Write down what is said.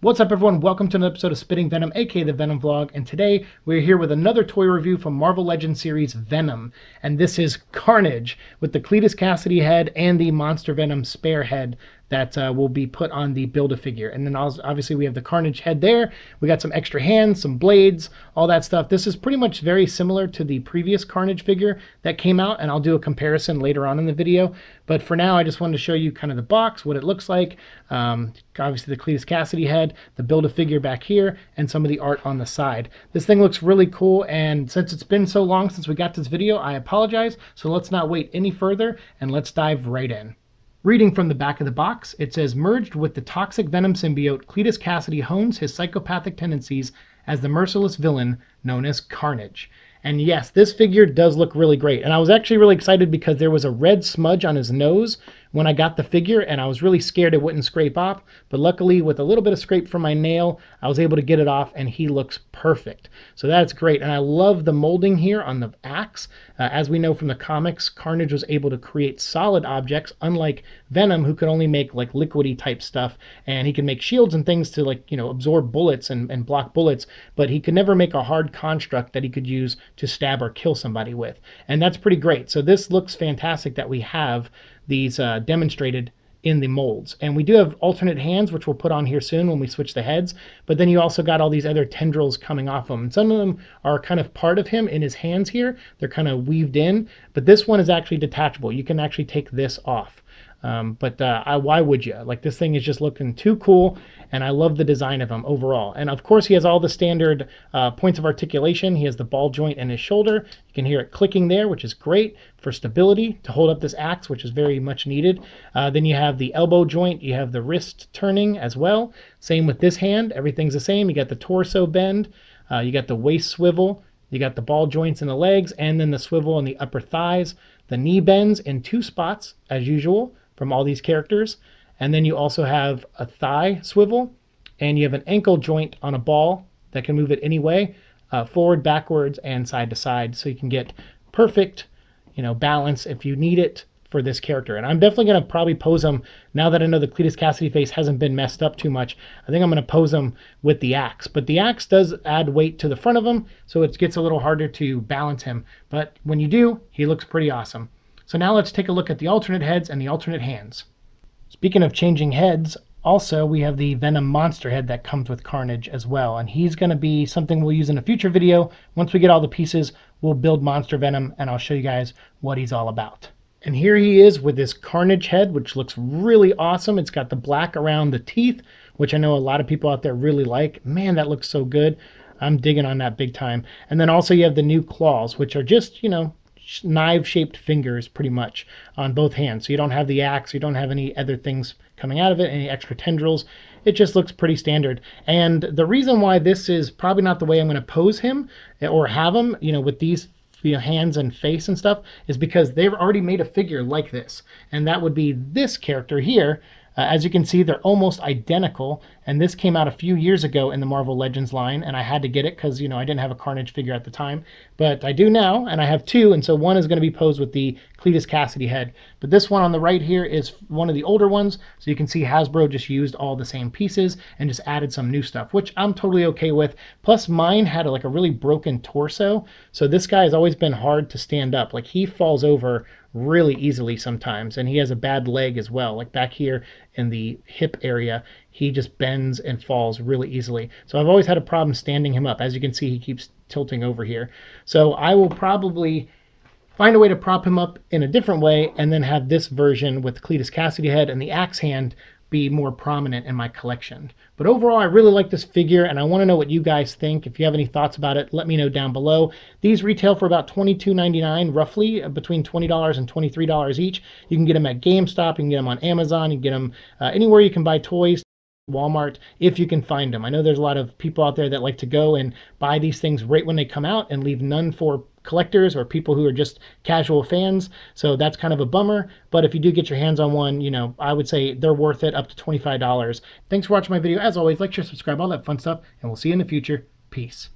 What's up everyone, welcome to another episode of Spitting Venom, aka the Venom Vlog, and today we're here with another toy review from Marvel Legends series Venom, and this is Carnage, with the Cletus Kasady head and the Monster Venom spare head that uh, will be put on the Build-A-Figure. And then obviously we have the Carnage head there. We got some extra hands, some blades, all that stuff. This is pretty much very similar to the previous Carnage figure that came out, and I'll do a comparison later on in the video. But for now, I just wanted to show you kind of the box, what it looks like. Um, obviously the Cletus Kasady head, the Build-A-Figure back here, and some of the art on the side. This thing looks really cool, and since it's been so long since we got this video, I apologize. So let's not wait any further, and let's dive right in. Reading from the back of the box, it says, merged with the toxic venom symbiote, Cletus Kasady hones his psychopathic tendencies as the merciless villain known as Carnage. And yes, this figure does look really great. And I was actually really excited because there was a red smudge on his nose when I got the figure and I was really scared it wouldn't scrape off. But luckily with a little bit of scrape from my nail, I was able to get it off and he looks perfect. So that's great. And I love the molding here on the axe. Uh, as we know from the comics, Carnage was able to create solid objects, unlike Venom, who could only make like liquidy type stuff. And he could make shields and things to like, you know, absorb bullets and, and block bullets, but he could never make a hard construct that he could use to stab or kill somebody with. And that's pretty great. So this looks fantastic that we have these uh, demonstrated in the molds. And we do have alternate hands, which we'll put on here soon when we switch the heads. But then you also got all these other tendrils coming off them. And some of them are kind of part of him in his hands here. They're kind of weaved in. But this one is actually detachable. You can actually take this off. Um, but uh, I, why would you? Like this thing is just looking too cool, and I love the design of him overall. And of course, he has all the standard uh, points of articulation. He has the ball joint in his shoulder. You can hear it clicking there, which is great for stability to hold up this axe, which is very much needed. Uh, then you have the elbow joint. You have the wrist turning as well. Same with this hand. Everything's the same. You got the torso bend. Uh, you got the waist swivel. You got the ball joints in the legs, and then the swivel in the upper thighs. The knee bends in two spots, as usual from all these characters. And then you also have a thigh swivel, and you have an ankle joint on a ball that can move it any way, uh, forward, backwards, and side to side. So you can get perfect, you know, balance if you need it for this character. And I'm definitely going to probably pose him, now that I know the Cletus Kasady face hasn't been messed up too much, I think I'm going to pose him with the axe. But the axe does add weight to the front of him, so it gets a little harder to balance him. But when you do, he looks pretty awesome. So now let's take a look at the alternate heads and the alternate hands. Speaking of changing heads, also we have the Venom monster head that comes with Carnage as well. And he's going to be something we'll use in a future video. Once we get all the pieces, we'll build Monster Venom and I'll show you guys what he's all about. And here he is with this Carnage head, which looks really awesome. It's got the black around the teeth, which I know a lot of people out there really like. Man, that looks so good. I'm digging on that big time. And then also you have the new claws, which are just, you know, knife shaped fingers pretty much on both hands. So you don't have the axe, you don't have any other things coming out of it, any extra tendrils. It just looks pretty standard. And the reason why this is probably not the way I'm going to pose him eh, or have him, you know, with these know, hands and face and stuff is because they've already made a figure like this. And that would be this character here, uh, as you can see, they're almost identical, and this came out a few years ago in the Marvel Legends line, and I had to get it because, you know, I didn't have a Carnage figure at the time, but I do now, and I have two, and so one is going to be posed with the Cletus Kasady head. But this one on the right here is one of the older ones, so you can see Hasbro just used all the same pieces and just added some new stuff, which I'm totally okay with. Plus, mine had a, like a really broken torso, so this guy has always been hard to stand up. Like, he falls over really easily sometimes. And he has a bad leg as well. Like back here in the hip area, he just bends and falls really easily. So I've always had a problem standing him up. As you can see, he keeps tilting over here. So I will probably find a way to prop him up in a different way and then have this version with Cletus Kasady head and the axe hand be more prominent in my collection. But overall, I really like this figure, and I want to know what you guys think. If you have any thoughts about it, let me know down below. These retail for about $22.99, roughly, uh, between $20 and $23 each. You can get them at GameStop, you can get them on Amazon, you can get them uh, anywhere you can buy toys. Walmart if you can find them. I know there's a lot of people out there that like to go and buy these things right when they come out and leave none for collectors or people who are just casual fans. So that's kind of a bummer. But if you do get your hands on one, you know, I would say they're worth it up to $25. Thanks for watching my video. As always, like, share, subscribe, all that fun stuff, and we'll see you in the future. Peace.